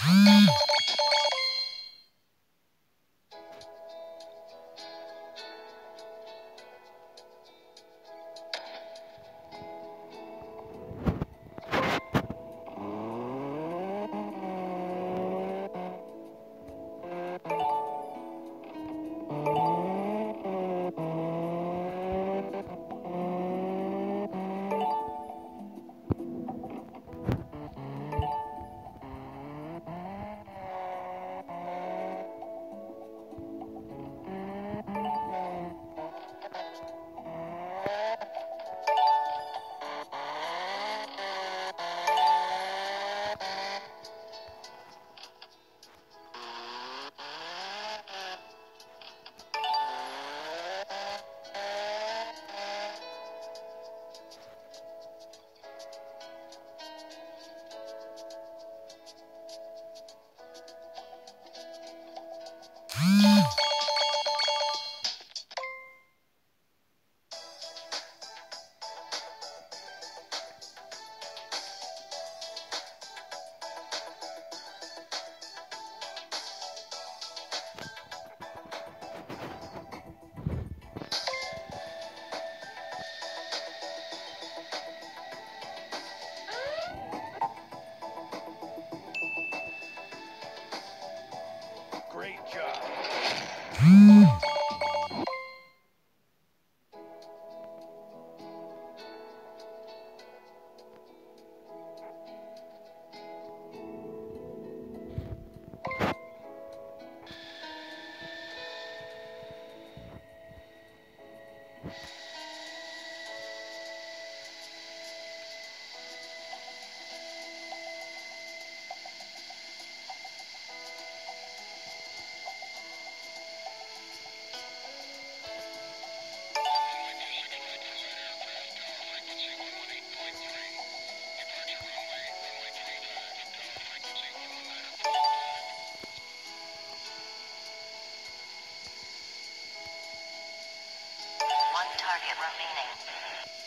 Mm-hmm. Great job. remaining.